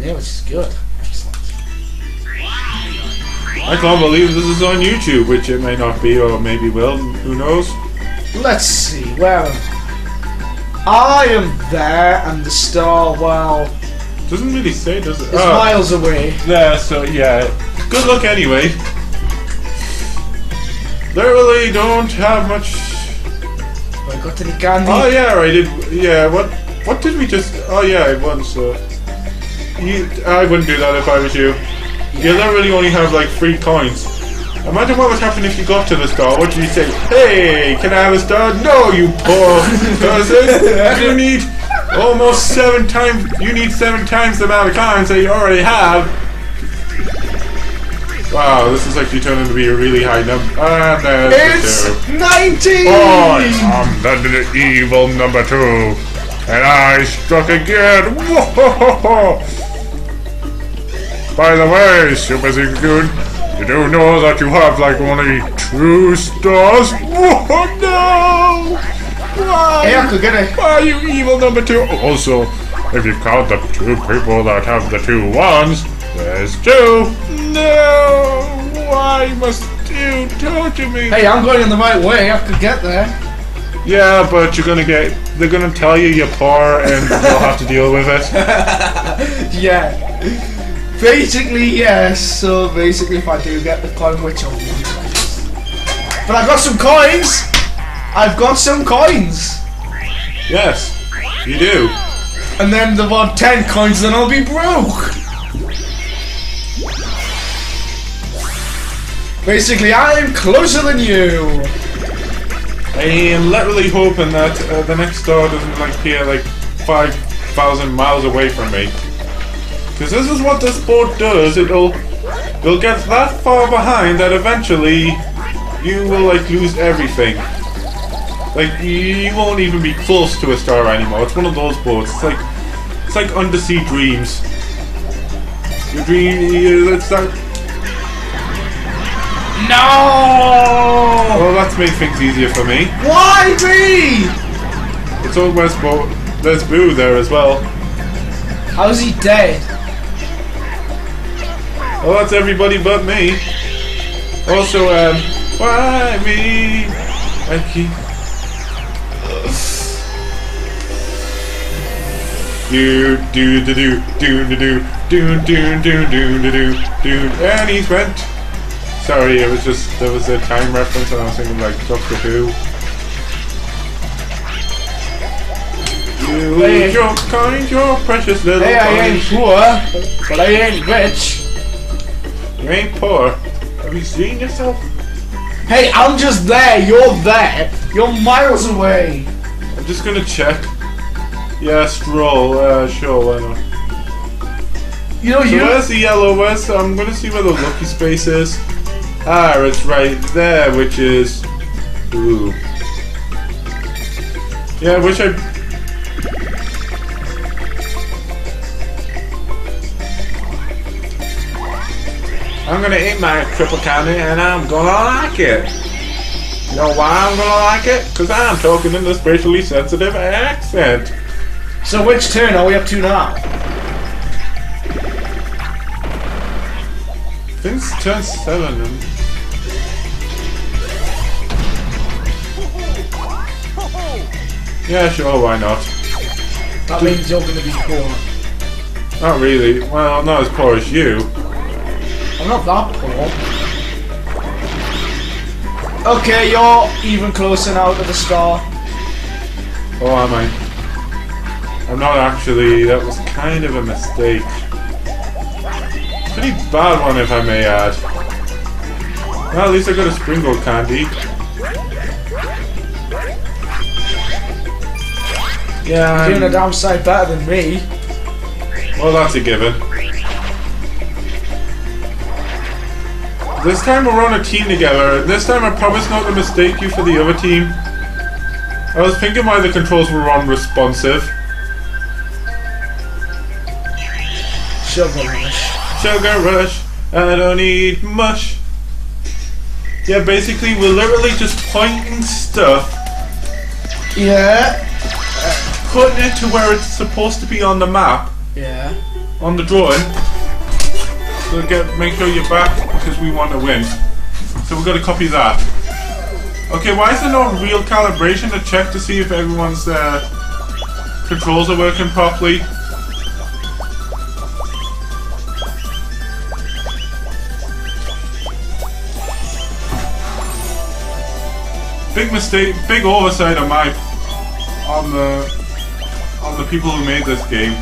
Yeah, which is good. Excellent. I can't believe this is on YouTube, which it may not be, or maybe will. Who knows? Let's see. Am I? Am there, and the star, well, Doesn't really say, does it? it? is Oh, ah. miles away. yeah, so yeah. Good luck anyway. Literally don't have much. Have I got any candy? Oh yeah, I did. Yeah, what? What did we just? Oh yeah, I won. So you, I wouldn't do that if I was you. You literally only have like three coins. Imagine what would happen if you got to the star. What do you say? Hey, can I have a star? No, you poor person. You need almost seven times. You need seven times the amount of coins that you already have. Wow, this is actually turning to be a really high number. And there's the It's two. 19! I am the evil number two, and I struck again. By the way, Super Goon, you do know that you have like only two stars? Oh no! Why? Hey, I could get it. Why, you evil number two? Also, if you count the two people that have the two ones, there's two. No! Why must you torture me? Hey, I'm going in the right way. I could get there. Yeah, but you're gonna get. They're gonna tell you you're poor and you'll have to deal with it. Yeah. Basically, yes. So basically, if I do get the coin, which I'll But I've got some coins. I've got some coins. Yes, you do. And then the one ten coins, then I'll be broke. Basically, I'm closer than you. I am literally hoping that uh, the next star doesn't like appear like 5,000 miles away from me. Because this is what this boat does. It'll, it'll get that far behind that eventually you will like lose everything. Like you, won't even be close to a star anymore. It's one of those boats. It's like it's like undersea dreams. Your dream, it's that. No. Well, that's made things easier for me. Why me? It's almost boat. There's Boo there as well. How's he dead? Well, that's everybody but me. Also, um, why me? I keep. Do do do do do do do do do do do do do do and he's went. Sorry, it was just there was a time reference and I was thinking like Doctor Who. You Hey. your kind, your precious little Hey, I ain't poor, but I ain't rich. You ain't poor. Have you seen yourself? Hey, I'm just there. You're there. You're miles away. I'm just gonna check. Yeah, stroll. Uh, sure, why not? You know So you. where's the yellow? Where's I'm gonna see where the lucky space is. Ah, it's right there, which is. Ooh. Yeah, I wish I. I'm gonna eat my triple candy and I'm gonna like it. You know why I'm gonna like it? Because I'm talking in a spatially sensitive accent. So which turn are we up to now? Vince turn seven. And... Yeah, sure, why not? That means you're gonna be poor. Not really. Well, not as poor as you. I'm not that poor. Okay, you're even closer now to the star. Oh, am I? I'm not actually. That was kind of a mistake. Pretty bad one, if I may add. Well, at least I got a sprinkle candy. Yeah, You're doing a I'm- damn sight better than me. Well, that's a given. This time we're on a team together, and this time I promise not to mistake you for the other team. I was thinking why the controls were unresponsive. Sugar rush. Sugar rush, I don't need mush. Yeah, basically we're literally just pointing stuff, Yeah. putting it to where it's supposed to be on the map, Yeah. on the drawing. So get make sure you're back because we want to win. So we've got to copy that. Okay, why is there no real calibration to check to see if everyone's uh, controls are working properly? Big mistake, big oversight on my on the on the people who made this game.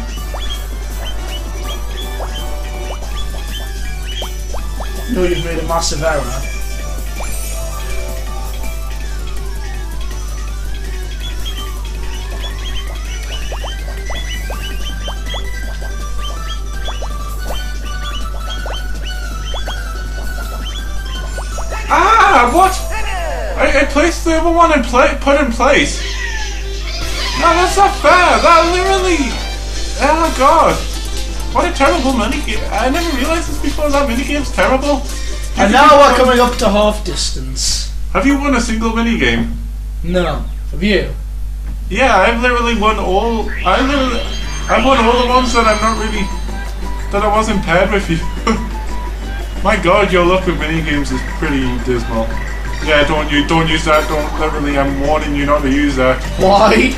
No, you've made a massive error. Ah, what? I, placed the other one and put in place. No, that's not fair. That literally. Oh god. What a terrible minigame. I never realized this before. That minigame's terrible. And now we're coming up to half distance. Have you won a single minigame? No. Have you? Yeah, I've literally won all. I literally. I've won all the ones that I'm not really. that I wasn't paired with you. My god, your luck with minigames is pretty dismal. Yeah, don't you don't use that. Don't literally. I'm warning you not to use that. Why?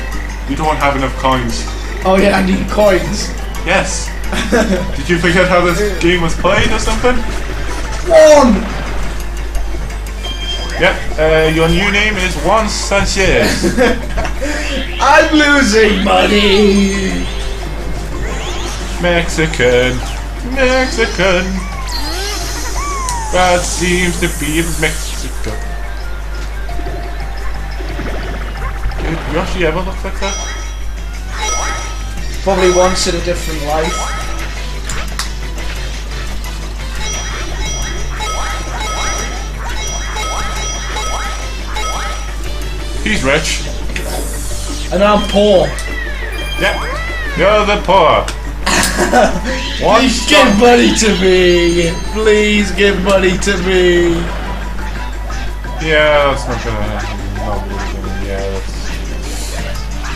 You don't have enough coins. Oh yeah, I need coins. Yes. Did you forget how this game was played or something? One! Yep. Uh, your new name is Juan Sanchez. I'm losing money! Mexican. Mexican. That seems to be Mexico. Did Yoshi ever look like that? Probably once in a different life. He's rich. And I'm poor. Yep. You're the poor. Please give money to me! Please give money to me! Yeah, that's not gonna happen.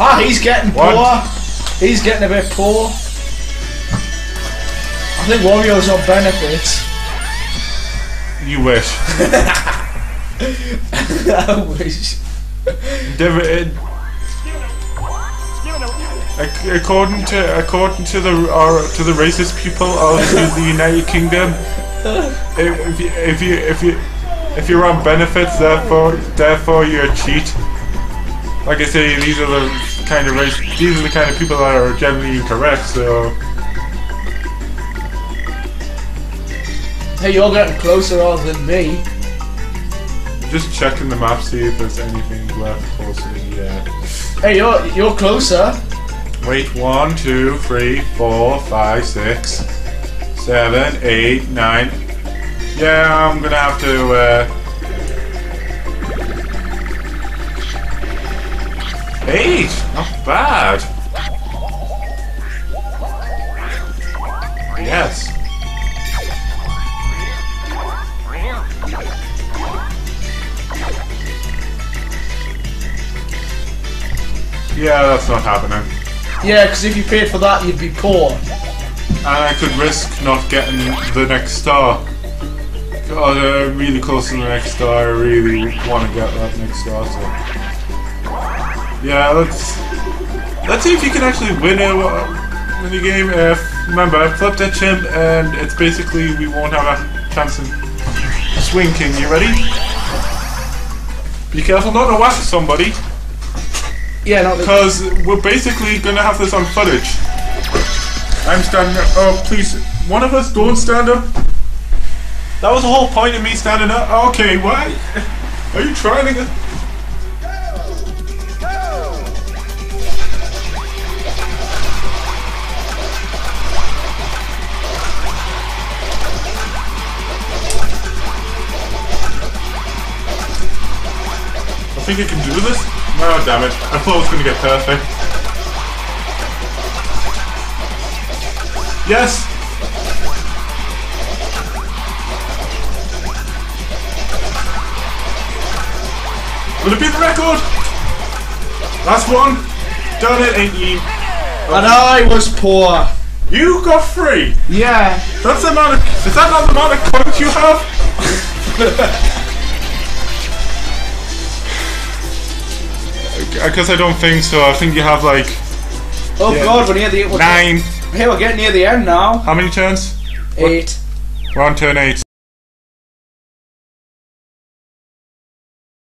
Ha, he's getting What? poor. He's getting a bit poor. I think Wario's on benefits. You wish. I wish. Ac- according to according to the our, to the racist people of the United Kingdom, if, if you if you if you if you're on benefits, therefore therefore you're a cheat. Like I say, these are the kind of race. These are the kind of people that are generally incorrect. So Hey, you're getting closer rather than me. just checking the map, see if there's anything left closer yeah. Hey, you're you're closer. Wait, one, two, three, four, five, six, seven, eight, nine. Yeah, I'm gonna have to, uh... Eight! Not bad! Yes. Yeah, that's not happening. Yeah, because if you paid for that, you'd be poor. And I could risk not getting the next star. God, I'm really close to the next star. I really want to get that next star. So. Yeah, let's let's see if you can actually win a uh, mini game. Uh, remember, I flipped a chimp, and it's basically we won't have a chance in swing king. You ready? Be careful not to whack somebody, Yeah, not because we're basically gonna have this on footage. I'm standing up. Oh, please. One of us don't stand up. That was the whole point of me standing up. Okay, why? Are you trying to get. Think I can do this? Oh, damn it. I thought it was going to get perfect. Yes! Will it be the record? Last one. Done it, ain't ye? And I was poor. You got free. Yeah. That's the amount of. Is that not the amount of coins you have? I guess I don't think so. I think you have like Oh Yeah. god, we're near the we're nine. Hey, we're getting near the end now. How many turns? Eight. We're on turn eight.